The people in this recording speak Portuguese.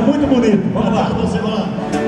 muito bonito. Vamos lá.